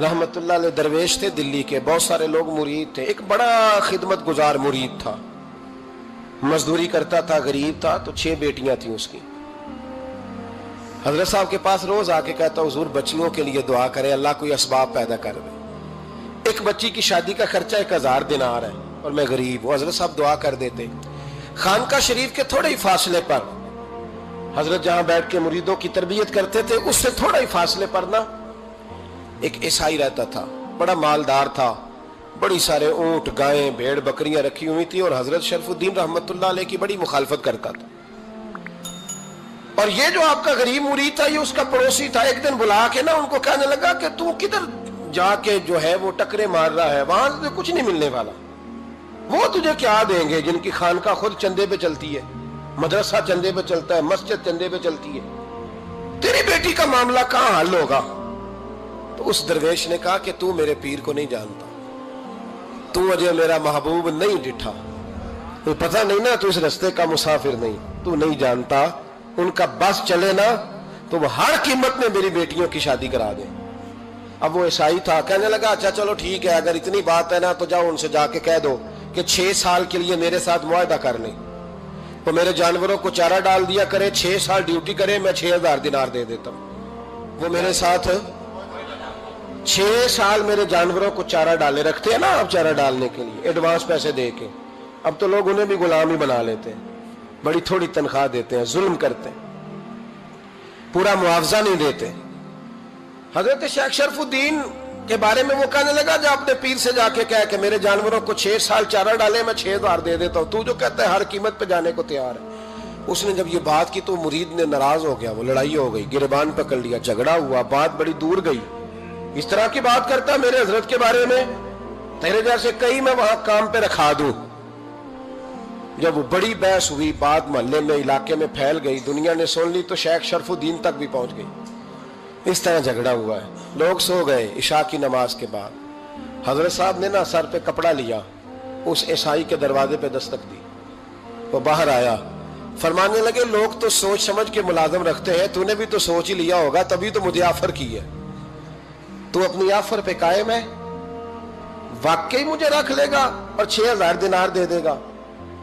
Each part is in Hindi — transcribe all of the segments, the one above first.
रहमतुल्लाह अलैह दरवेश थे दिल्ली के, बहुत सारे लोग मुरीद थे। एक बड़ा खिदमत गुजार मुरीद था। मजदूरी करता था, गरीब था तो छह बेटियाँ थी उसकी। हज़रत साहब के पास रोज आके कहता, हजूर, बच्चियों के लिए दुआ करे, अल्लाह कोई इसबाब पैदा कर दे। एक बच्ची की शादी का खर्चा एक हज़ार दिनार है और मैं गरीब हूँ। हज़रत साहब दुआ कर देते। खानका शरीफ के थोड़े ही फासले पर, हज़रत जहाँ बैठ के मुरीदों की तरबियत करते थे, उससे थोड़ा ही फासले पर ना एक ईसाई रहता था, बड़ा मालदार था। बड़ी सारे ऊँट, गायें, भेड़, बकरियाँ रखी हुई थी और हज़रत शरफुद्दीन रहमत की बड़ी मुखालफत करता था। और ये जो आपका गरीब मुरीद था, ये उसका पड़ोसी था, एक दिन बुला के ना उनको कहने लगा कि तू किधर जाके जो है वो टकरे मार रहा है, वहाँ से कुछ नहीं मिलने वाला। वो तुझे क्या देंगे जिनकी खानका खुद चंदे पे चलती है? मदरसा चंदे पे चलता है, मस्जिद चंदे पे चलती है। तेरी बेटी का मामला कहाँ हल होगा? तो उस दरवेश ने कहा कि तू मेरे पीर को नहीं जानता। तू अजय मेरा महबूब नहीं डिठा। तो पता नहीं ना तू इस रस्ते का मुसाफिर नहीं। तू नहीं जानता, उनका बस चले ना तो वो हर कीमत में मेरी बेटियों की शादी करा दे। अब वो ईसाई था, कहने लगा अच्छा चलो ठीक है, अगर इतनी बात है ना तो जाओ उनसे जाके कह दो कि छह साल के लिए मेरे साथ मुआदा कर ले। तो मेरे जानवरों को चारा डाल दिया करे, छह साल ड्यूटी करे, मैं छह हज़ार दिनार दे देता हूँ। वो मेरे साथ छह साल मेरे जानवरों को चारा डाले रखते हैं ना आप चारा डालने के लिए एडवांस पैसे दे के। अब तो लोग उन्हें भी गुलाम ही बना लेते हैं। बड़ी थोड़ी तनख्वाह देते हैं, जुल्म करते हैं। पूरा मुआवजा नहीं देते। हज़रत शेख शरफुद्दीन के बारे में वो कहने लगा, जब अपने पीर से जाके कह के मेरे जानवरों को छह साल चारा डाले, मैं छह हज़ार दे देता हूँ। तू जो कहता है, हर कीमत पे जाने को तैयार है। उसने जब ये बात की तो मुरीद ने नाराज़ हो गया, वो लड़ाई हो गई, गिरबान पकड़ लिया, झगड़ा हुआ, बात बड़ी दूर गई। इस तरह की बात करता मेरे हज़रत के बारे में, तेरे जैसे कई मैं वहाँ काम पे रखा दू। जब बड़ी बहस हुई, बात मोहल्ले में, इलाके में फैल गई, दुनिया ने सुन ली तो शेख शरफुद्दीन तक भी पहुँच गई। इस तरह झगड़ा हुआ है। लोग सो गए ईशा की नमाज़ के बाद। हज़रत साहब ने ना सर पे कपड़ा लिया, उस ईसाई के दरवाजे पे दस्तक दी। वो बाहर आया। फरमाने लगे, लोग तो सोच समझ के मुलाजम रखते हैं, तूने भी तो सोच ही लिया होगा, तभी तो मुझे आफर की है। तू अपनी आफर पे कायम है। वाकई मुझे रख लेगा और छह हज़ार दिनार दे देगा।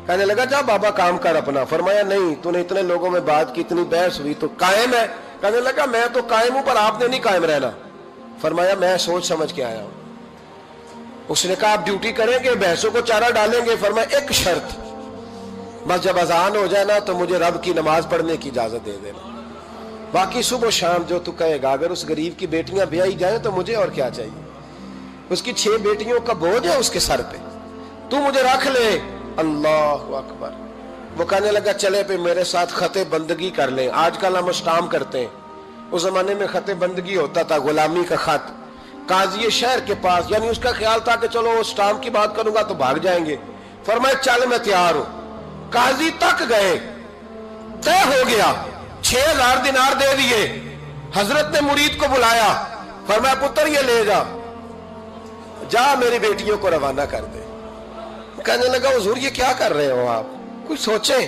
कहने लगा, जा बाबा, काम कर अपना। फरमाया, नहीं, तूने इतने लोगों में बात की, इतनी बहस हुई तो कायम है। कहने लगा, मैं तो कायम हूँ, पर आपने नहीं कायम रहना। फरमाया, मैं सोच समझ के आया हूँ। उसने कहा, आप ड्यूटी करेंगे भैंसों को चारा डालेंगे। फरमाया, एक शर्त, बस जब अजान हो जाए ना तो मुझे रब की नमाज़ पढ़ने की इजाज़त दे देना। बाकी सुबह शाम जो तू कहेगा, अगर उस गरीब की बेटियाँ ब्याई जाए तो मुझे और क्या चाहिए? उसकी छह बेटियों का बोझ है उसके सर पे। तू मुझे रख ले। अल्लाह अकबर। वो कहने लगा, चले पे मेरे साथ खते बंदगी कर ले। आजकल हम स्टाम करते हैं। उस जमाने में खते बंदगी होता था, गुलामी का खत। काजी शहर के पास, यानी उसका ख्याल था कि चलो स्टाम की बात करूँगा तो भाग जाएँगे। फरमाए चल मैं तैयार हूँ। काजी तक गए। तय हो गया। छह हज़ार दिनार दे दिए। हज़रत ने मुरीद को बुलाया, फरमाया, पुत्र, ये ले जा। जा, मेरी बेटियों को रवाना कर दे। कहने लगा, हजूर, ये क्या कर रहे हो आप? कुछ सोचे?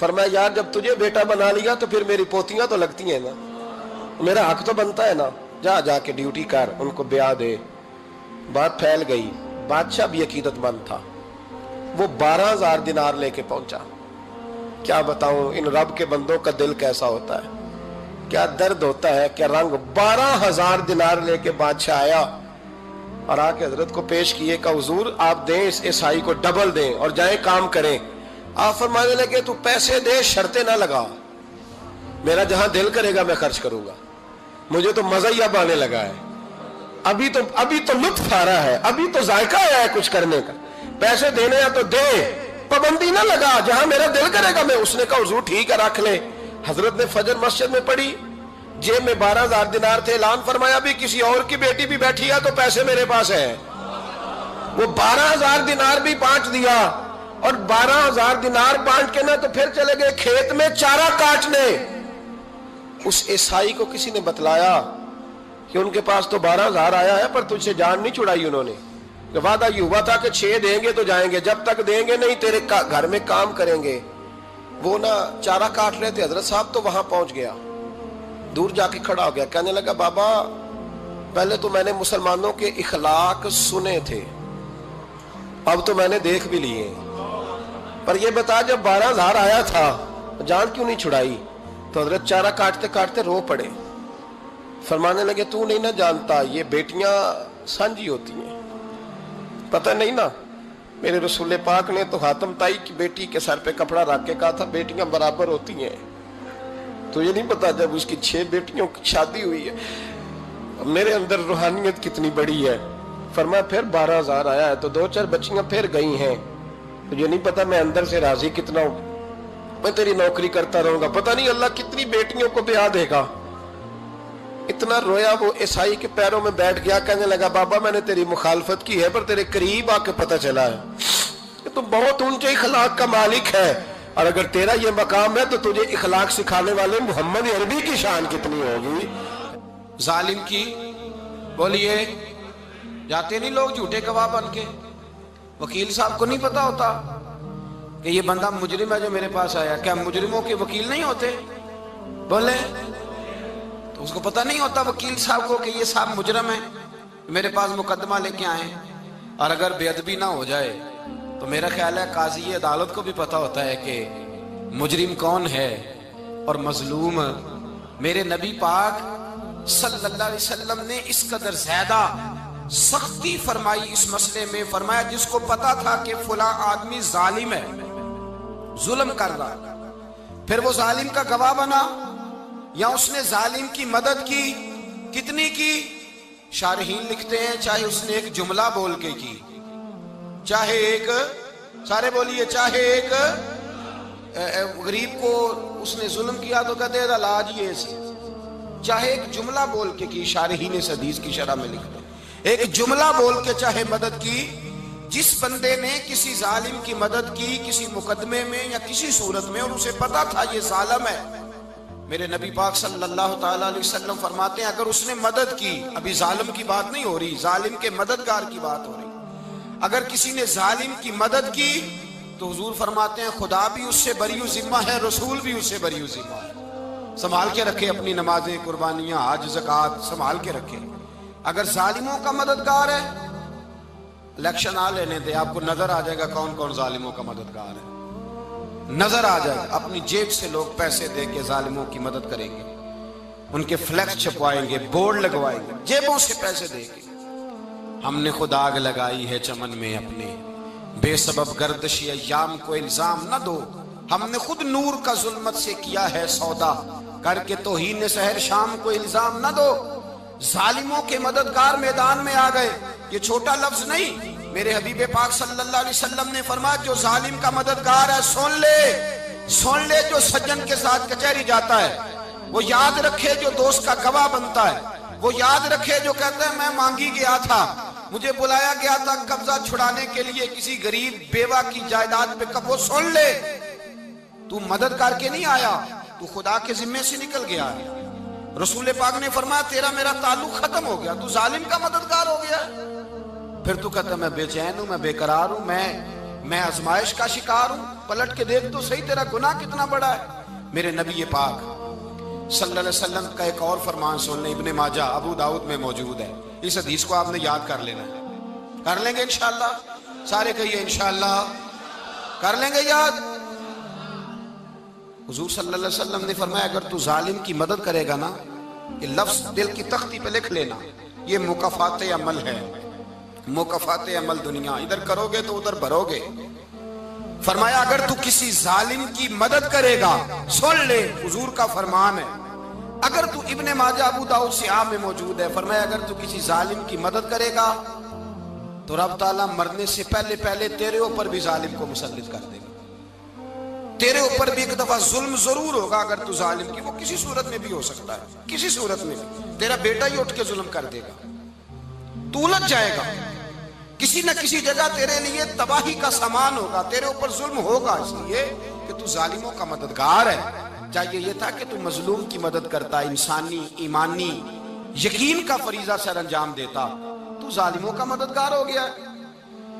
फरमाया, यार, जब तुझे बेटा बना लिया तो फिर मेरी पोतियाँ तो लगती हैं ना। मेरा हक तो बनता है ना। जा, जाके ड्यूटी कर, उनको ब्याह दे। बात फैल गई। बादशाह भी अकीदतमंद था। वो बारह हज़ार दिनार लेके पहुँचा। क्या बताऊँ, इन रब के बंदों का दिल कैसा होता है? क्या दर्द होता है? क्या रंग बारह हज़ार दिनार लेके बादशाह आया और आके हज़रत को पेश किए का हजूर, आप दें इस ईसाई को डबल दें और जाए, काम करें। आप फरमाने लगे, तू पैसे दे, शर्तें ना लगा। मेरा जहाँ दिल करेगा, मैं खर्च करूँगा। मुझे तो मज़ा ही अब आने लगा है। अभी तो अभी तो लुत्फ आ रहा है। अभी तो जायका आया है कुछ करने का। पैसे देने हैं तो दे। पाबंदी ना लगा, जहाँ मेरा दिल करेगा, मैं उसने कहा, हजूर, ठीक है, रख ले। हज़रत ने फजर मस्जिद में पढ़ी, जेब में बारह हज़ार दिनार थे, ऐलान फरमाया भी किसी और की बेटी भी बैठी है तो पैसे मेरे पास है। वो बारह हज़ार दिनार भी बांट दिया, और बारह हज़ार दिनार बांट के ना तो फिर चले गए खेत में चारा काटने। उस ईसाई को किसी ने बतलाया कि उनके पास तो बारह हज़ार आया है, पर तुझसे जान नहीं छुड़ाई उन्होंने। वादा ये हुआ था कि छह देंगे तो जाएँगे, जब तक देंगे नहीं, तेरे घर में काम करेंगे। वो ना चारा काट रहे थे, हज़रत साहब तो वहाँ पहुँच गया। दूर जाके खड़ा हो गया। कहने लगा, बाबा, पहले तो मैंने मुसलमानों के इखलाक सुने थे, अब तो मैंने देख भी लिए। पर यह बता, जब बारह हज़ार आया था, जान क्यों नहीं छुड़ाई? तो हज़रत चारा काटते काटते रो पड़े। फरमाने लगे, तू नहीं ना जानता, ये बेटियाँ साझी होती हैं। पता नहीं ना। मेरे रसूल पाक ने तो हातम ताई की बेटी के सर पे कपड़ा रख के कहा था, बेटियाँ बराबर होती हैं। तो ये नहीं पता जब उसकी छह बेटियों की शादी हुई है मेरे अंदर रूहानियत कितनी बड़ी है। फरमा फिर बारह हज़ार आया है तो दो चार बच्चियाँ फिर गई हैं। तो ये नहीं पता मैं अंदर से राज़ी कितना हूँ। मैं तेरी नौकरी करता रहूँगा। पता नहीं अल्लाह कितनी बेटियों को ब्याह देगा। इतना रोया वो ईसाई के पैरों में बैठ गया, कहने लगा, बाबा, मैंने तेरी मुखालफत की है, पर तेरे करीब आके पता चला है। कि तू बहुत ऊँचे इखलाक का मालिक है। और अगर तेरा ये मकाम है तो तुझे इखलाक सिखाने वाले मोहम्मद अरबी की शान कितनी होगी? जालिम की, बोलिए, जाते नहीं लोग झूठे गवाह बन के? वकील साहब को नहीं पता होता कि ये बंदा मुजरिम है जो मेरे पास आया। क्या मुजरिमों के वकील नहीं होते? बोले तो उसको पता नहीं होता वकील साहब को कि ये साहब मुजरम है मेरे पास मुकदमा लेके आए और अगर बेअदबी ना हो जाए तो मेरा ख्याल है काजी अदालत को भी पता होता है कि मुजरिम कौन है और मजलूम। मेरे नबी पाक सल्लल्लाहु अलैहि वसल्लम ने इस कदर ज़्यादा सख्ती फरमाई इस मसले में, फरमाया जिसको पता था कि फुला आदमी जालिम है, जुल्म कर रहा फिर वो जालिम का गवाह बना या उसने जालिम की मदद की? कितनी की? शारहीन लिखते हैं, चाहे उसने एक जुमला बोल के की। चाहे एक, सारे बोलिए, चाहे एक गरीब को उसने जुल्म किया तो कहते लाज ये चाहे एक जुमला बोल के की, शारहीन सदीस की शराह में लिखते एक जुमला बोल के चाहे मदद की, जिस बंदे ने किसी जालिम की मदद की, किसी मुकदमे में या किसी सूरत में, और उसे पता था ये जालम है मेरे नबी पाक सल्लल्लाहु अलैहि वसल्लम फरमाते हैं, अगर उसने मदद की, अभी जालिम की बात नहीं हो रही, जालिम के मददगार की बात हो रही। अगर किसी ने जालिम की मदद की तो हुजूर फरमाते हैं, खुदा भी उससे बरी जिम्मा है, रसूल भी उससे बरी जिम्मा है। संभाल के रखे अपनी नमाजें, कुर्बानियाँ, आज जक़ात, संभाल के रखे। अगर जालिमों का मददगार है इलेक्शन आ लेने दे, आपको नज़र आ जाएगा कौन कौन जालिमों का मददगार है। नज़र आ जाए, अपनी जेब से लोग पैसे दे के जालिमों की मदद करेंगे। उनके फ्लैक्स छपवाएँगे बोर्ड लगवाएँगे, जेबों से पैसे देंगे हमने खुद आग लगाई है चमन में अपने। बेसबब गर्दशी अयाम को इल्ज़ाम न दो। हमने खुद नूर का जुलमत से किया है सौदा। करके तो ही ने शहर शाम को इल्ज़ाम न दो। जालिमों के मददगार मैदान में आ गए। ये छोटा लफ्ज नहीं मेरे हबीब पाक सल्लल्लाहु अलैहि वसल्लम ने फरमाया, जो जालिम का मददगार है, सुन ले। सुन ले जो सज्जन के साथ कचहरी जाता है। वो याद रखे जो दोस्त का गवाह बनता है। वो याद रखे जो कहता है, मैं मांगी गया था। मुझे बुलाया गया था कब्जा छुड़ाने के लिए किसी गरीब, बेवा की जायदाद पे कब वो सुन ले। तू मदद करके नहीं आया। तू खुदा के जिम्मे से निकल गया रसूल पाक ने फरमाया, तेरा मेरा ताल्लुक खत्म हो गया। तू जालिम का मददगार हो गया फिर तू कहता, मैं बेचैन हूँ, मैं बेकरार हूँ, मैं मैं आजमाइश का शिकार हूँ। पलट के देख तो सही, तेरा गुनाह कितना बड़ा है। मेरे नबी पाक सल्लल्लाहु अलैहि का एक और फरमान सुनने इब्ने माजा अबू दाऊद में मौजूद है। इस हदीस को आपने याद कर लेना कर लेंगे इंशाला सारे कहिए इंशाला कर लेंगे याद? हुजूर सल्लल्लाहु अलैहि वसल्लम ने फरमाया, अगर तू जालिम की मदद करेगा ना, ये लफ्ज दिल की तख्ती पे लिख लेना। ये मुकफात अमल है। मुकफात अमल दुनिया। इधर करोगे तो उधर भरोगे। फरमाया, अगर तू किसी जालिम की मदद करेगा, सुन ले, हुजूर का फरमान है। अगर तू इब्ने माजा अबू दाऊद से आम में मौजूद है, फरमाया, अगर तू किसी जालिम की मदद करेगा तो रब ताला मरने से पहले पहले तेरे ऊपर भी जालिम को मुसलित कर देगा। तेरे ऊपर भी एक दफ़ा जुल्म ज़रूर होगा, अगर तू जालिम की। वो किसी सूरत में भी हो सकता है, किसी सूरत में भी। तेरा बेटा ही उठ के जुल्म कर देगा। तू उलझ जाएगा। किसी न किसी जगह तेरे लिए तबाही का सामान होगा, तेरे ऊपर जुल्म होगा, इसलिए कि तू जालिमों का मददगार है। चाहिए यह था कि तू मजलूम की मदद करता, इंसानी, ईमानी, यकीन का फरीजा सर अंजाम देता। तू जालिमों का मददगार हो गया।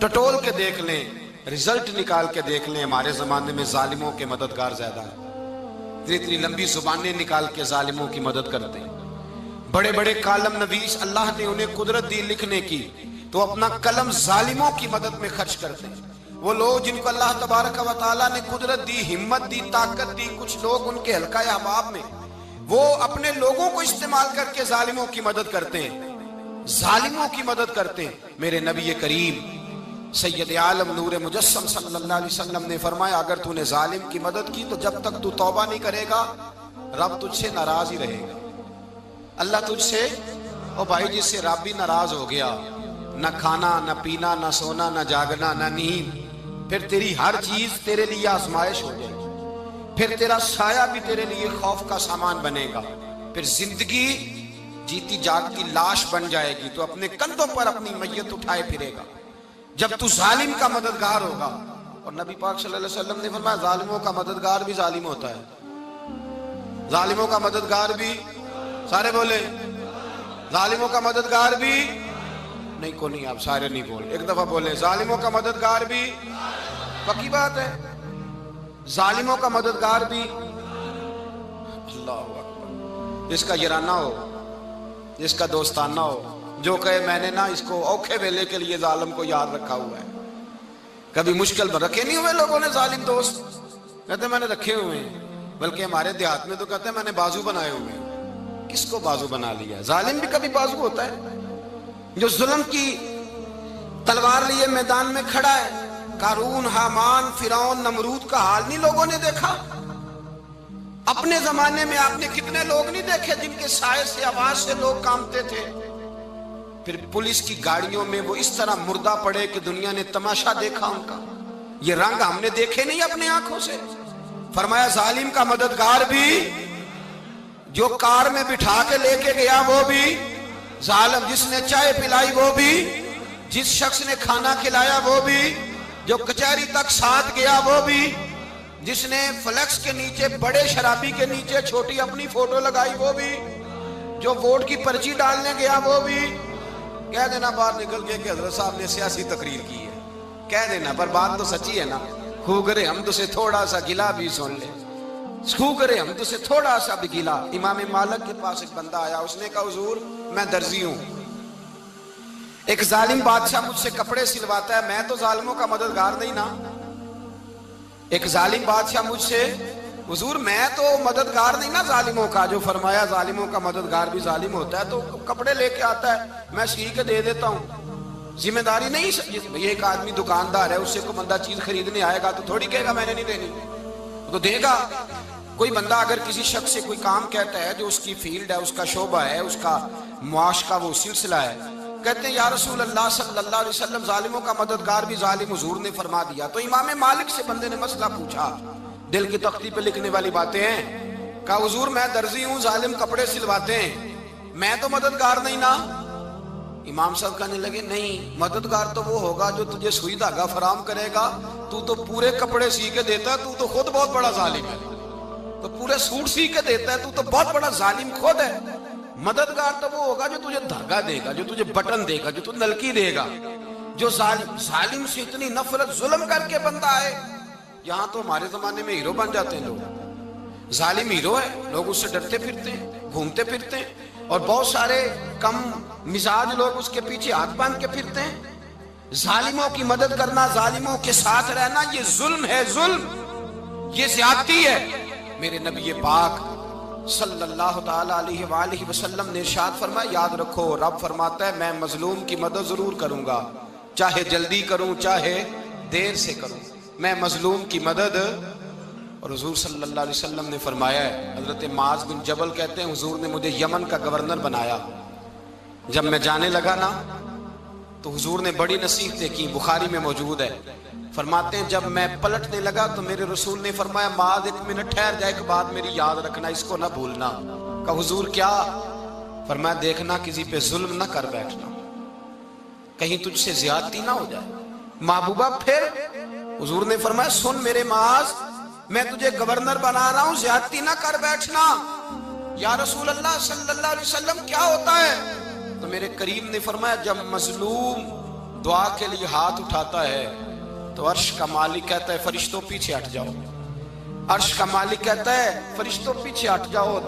टटोल के देख लें, रिज़ल्ट निकाल के देख लें, हमारे जमाने में जालिमों के मददगार ज़्यादा है। इतनी इतनी लंबी जुबानें निकाल के जालिमों की मदद करते बड़े बड़े कालम नवीस अल्लाह ने उन्हें कुदरत दी लिखने की। तो अपना कलम जालिमों की मदद में खर्च करते हैं वो लोग जिनको अल्लाह तबारक व ने कुदरत दी, हिम्मत दी, ताकत दी, कुछ लोग उनके हल्का अहबाब में, वो अपने लोगों को इस्तेमाल करके जालिमों की मदद करते हैं। जालिमों की मदद करते हैं। मेरे नबी करीम, सैयद आलम नूर मुजस्सम सल्लल्लाहु अलैहि वसल्लम ने फरमाया, अगर तूने जालिम की मदद की तो जब तक तू तौबा नहीं करेगा, रब तुझसे नाराज़ ही रहेगा। अल्लाह तुझसे, ओ भाई जिससे रब भी नाराज़ हो गया न खाना, न पीना, न सोना, न जागना, न नींद। फिर तेरी हर चीज़ तेरे लिए आजमाइश हो जाएगी। फिर तेरा साया भी तेरे लिए खौफ का सामान बनेगा। फिर ज़िंदगी जीती जागती लाश बन जाएगी तो अपने कंधों पर अपनी मैयत उठाए फिरेगा। जब तू जालिम का मददगार होगा, और नबी पाक सल्लल्लाहु अलैहि वसल्लम ने फरमाया, जालिमों का मददगार भी जालिम होता है। जालिमों का मददगार भी, सारे बोले, जालिमों का मददगार भी नहीं को नहीं आप सारे नहीं बोले एक दफ़ा बोले, जालिमों का मददगार भी पक्की बात है। जालिमों का मददगार भी। अल्लाह जिसका यराना हो जिसका दोस्ताना हो, जो कहे, मैंने ना इसको औखे वेले के लिए जालिम को याद रखा हुआ है। कभी मुश्किल में रखे नहीं हुए लोगों ने जालिम दोस्त। कहते, मैंने रखे हुए हैं, बल्कि हमारे देहात में तो कहते हैं, मैंने बाजू बनाए हुए हैं। किसको बाजू बना लिया? जालिम भी कभी बाजू होता है। जो जुल्म की तलवार लिए मैदान में खड़ा है, कारून, हामान, फिरौन, नमरूद का हाल नहीं लोगों ने देखा। अपने जमाने में आपने कितने लोग नहीं देखे जिनके साय से, आवाज़ से लोग कामते थे? फिर पुलिस की गाड़ियों में वो इस तरह मुर्दा पड़े कि दुनिया ने तमाशा देखा उनका। ये रंग हमने देखे नहीं अपने आँखों से। फरमाया, जालिम का मददगार भी जो कार में बिठा के लेके गया, वो भी जालिम जिसने चाय पिलाई वो भी, जिस शख्स ने खाना खिलाया वो भी, जो कचहरी तक साथ गया वो भी, जिसने फ्लेक्स के नीचे, बड़े शराबी के नीचे छोटी अपनी फ़ोटो लगाई वो भी, जो वोट की पर्ची डालने गया वो भी। कह देना बाहर निकल के कि हज़रत साहब ने सियासी तकरीर की है। कह देना, पर बात तो सच्ची है ना। खूगरे हम तो से थोड़ा सा गिला भी सुन ले। खूगरे हम तो थोड़ा सा भी गिला। इमाम मालक के पास एक बंदा आया, उसने कहा, हुजूर, मैं दर्जी हूँ। एक जालिम बादशाह मुझसे कपड़े सिलवाता है, मैं तो जालिमों का मददगार नहीं ना। एक जालिम बादशाह मुझसे, हुजूर, मैं तो मददगार नहीं ना जालिमों का। जो फरमाया, जालिमों का मददगार भी जालिम होता है तो कपड़े लेके आता है, मैं सी के दे देता हूँ। ज़िम्मेदारी नहीं ये एक आदमी दुकानदार है, उससे कोई बंदा चीज़ खरीदने आएगा तो थोड़ी कहेगा, मैंने नहीं देनी। तो देगा। कोई बंदा अगर किसी शख्स से कोई काम कहता है, जो उसकी फ़ील्ड है, उसका शोबा है, उसका मुआश का वो सिलसिला है, कहते हैं, या रसूल अल्लाह सल्लल्लाहु अलैहि वसल्लम, जालिमों का मददगार भी जालिम हुजूर ने फरमा दिया। तो इमाम मालिक से बंदे ने मसला पूछा, दिल की तख्ती पे लिखने वाली बातें हैं। कहा, हुजूर, मैं दर्जी हूँ, जालिम कपड़े सिलवाते हैं। मैं तो मददगार नहीं ना? इमाम साहब कहने लगे, नहीं, मददगार तो वो होगा जो तुझे सुई धागा फराम करेगा। तू तो पूरे कपड़े सी के देता तू तो खुद बहुत बड़ा जालिम है। तो पूरे सूट सी के देता है, तू तो बहुत बड़ा जालिम खुद है। मददगार तो वो होगा जो तुझे धागा देगा, जो तुझे बटन देगा, जो तुझे नलकी देगा। जो जालिम से इतनी नफरत, जुल्म करके बंदा है यहाँ तो हमारे जमाने में हीरो बन जाते हैं लोग। जालिम हीरो है, लोग उससे डरते फिरते हैं, घूमते फिरते हैं, और बहुत सारे कम मिजाज लोग उसके पीछे हाथ बाँध के फिरते हैं। जालिमों की मदद करना, जालिमों के साथ रहना, ये जुल्म है, जुल्म। ये ज्यादती है। मेरे नबी पाक सल्लल्लाहु अलैहि वसल्लम ने इरशाद फरमाया, याद रखो, रब फरमाता है, मैं मजलूम की मदद ज़रूर करूँगा। चाहे जल्दी करूँ, चाहे देर से करूँ, मैं मजलूम की मदद और हजूर अलैहि वसल्लम ने फरमाया है। हज़रत माज बिन जबल कहते हैं, हजूर ने मुझे यमन का गवर्नर बनाया। जब मैं जाने लगा ना तो हुजूर ने बड़ी नसीहतें की, बुखारी में मौजूद है। फरमाते हैं, जब मैं पलटने लगा तो मेरे रसूल ने फरमाया, माद एक मिनट ठहर जाए के बाद मेरी याद रखना, इसको ना भूलना। का हुजूर, क्या? फरमाया, देखना, किसी पे जुल्म ना कर बैठना। कहीं तुझसे ज्यादती ना हो जाए। महबूबा, फिर? हुजूर ने फरमाया, सुन मेरे माज, मैं तुझे गवर्नर बना रहा हूँ, ज्यादती ना कर बैठना। या रसूल अल्लाह सल्लल्लाहु अलैहि वसल्लम, क्या होता है? तो मेरे करीम ने फरमाया, जब मजलूम दुआ के लिए हाथ उठाता है तो अर्श का मालिक कहता है, फरिश्तों पीछे हट जाओ। अर्श का मालिक कहता है, फरिश्तों पीछे हट जाओ।